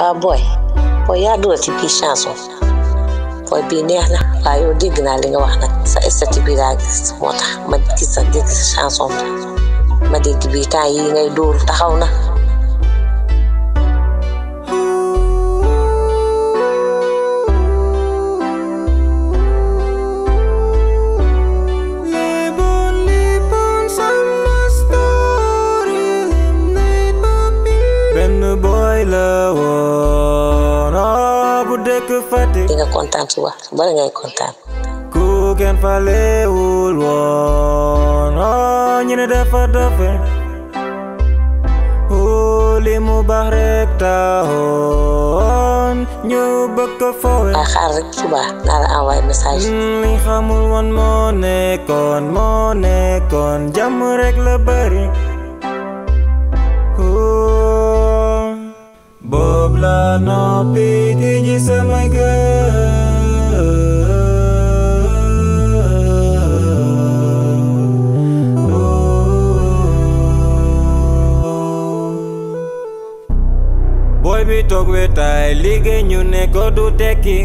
waaw booy booy yaa dugal ci bii chanson booy bii neex na. Waaye yow naa li nga wax nag sa statut bi laa gis moo tax ma gis sa dégg sa bi ma bii temps yi ngay dóoru taxaw na. Di nga kontaan suba bala ngay kontaan ku kenn falewul woon ñu ne dafa dofe li mu baax rek taxoon ñu bëgg ko fowe waaye xaar rek suba naa la envoyé message li xamul woon moo nekkoon moo nekkoon jàmm rek la bari la no pi ti ji sa mai ga Boy bi tok we tai lige nyu ne ko du teki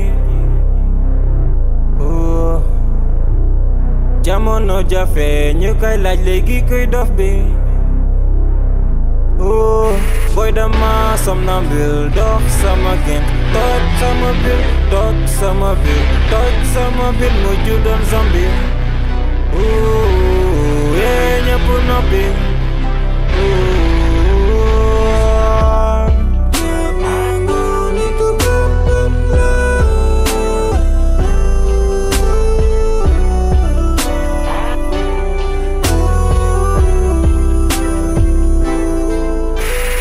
Chamo no jafe nyu kai laj legi kui dof bi Oh Boy them are somnambule, dog somagent Tot somabule, tot somabule Tot somabule, Move you them zombie. Ooh, yeah, nyapunobi yeah,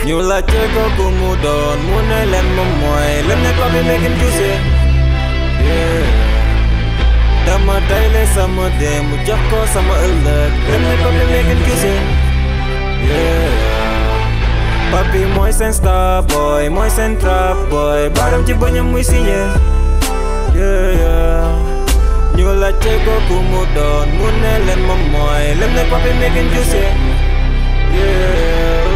nhiều là chơi có cùng mù đòn muốn nơi lên mong mỏi. Lần này có biết mấy kinh chú gì? Đam mê đây lên sama đêm một giấc có sama ưu lực. Lần này có biết mấy kinh chú gì? Papi moi sen star boy, moi sen trap boy. Barang cibo nya mui sinya Yeah, yeah Nyo la chego kumudon Mune len mamoy Len ne papi making juicy Yeah.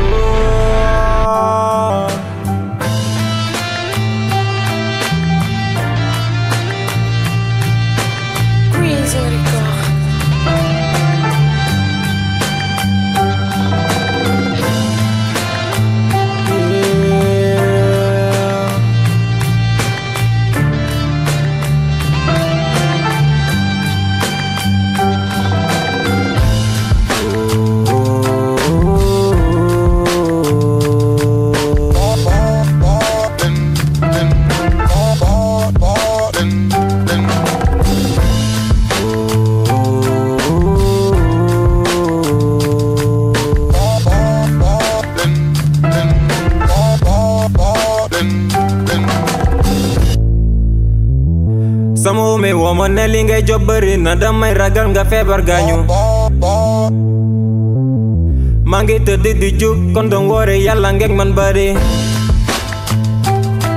Sama umi woo ma ne li ngay job bëri na damay ragal nga feebar gaañu maa ngi tëdd di jug kon doon woore yàlla ngeeg man bëri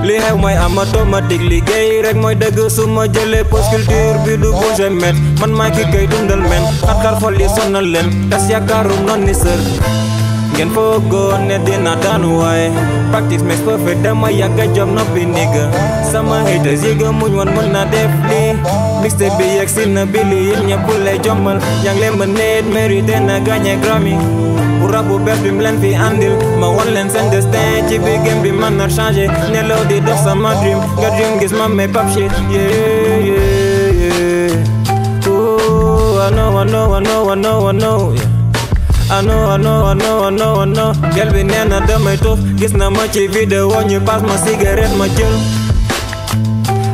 li xew mooy am automatique liggéey rek mooy dëgg su ma jëlee post culture bi du bouge met man maa ki koy dundal men xar-xar xol yi sonal leen tas yaakaaru noon ni ngeen foogoon ne dina daanu waaye practice makes perfect dama yàgga job noppi nigga sama haters yi muñ woon mën na def lii mixtape bi yegg si na bili yéen ñëpp lay jommal. Yaa ngi leen ma neet mérité na gagné Grammy. Bu rab bu bees bi mu fi andil. Ma won leen seen destin ci biir game bi mën na changé. Nelaw di dox dream. Nga dream gis ma may pap shit. Yeah yeah yeah. Ooh, I know I know I know I know I know yeah. I know, I know, I know, I know, I know Gel bi nee na damay tuf gis na ma ci vidéo ñu pass ma cigarette ma jël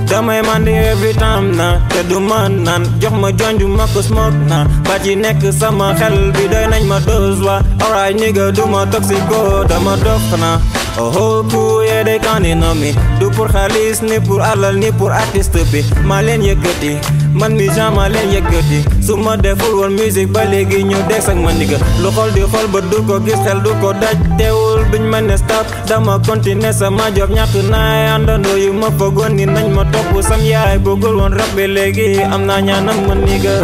damay mandi every time na te du ma naan jox ma jonju ma ko smoke na baat yi nekk sama xel bi doy nañ ma dose wa alright nigga du ma toxico dama dof na oh whole crew yeah they counting on me du pour xaalis ni pour alal ni pour artiste bi maa leen yëkkati man mi genre maa leen yëkkati su ma deful woon musique ba léegi ñu des ak ma nigga lu xol di xol ba du ko gis xel du ko daj. Teewul biñ ma ne stop dama continuer sama job. Ñàkk naay àndandoo yu ma foogoon ni nañ ma topp. Sam yaay bëggul woon rab bi léegi am naa ñaanam ma nigga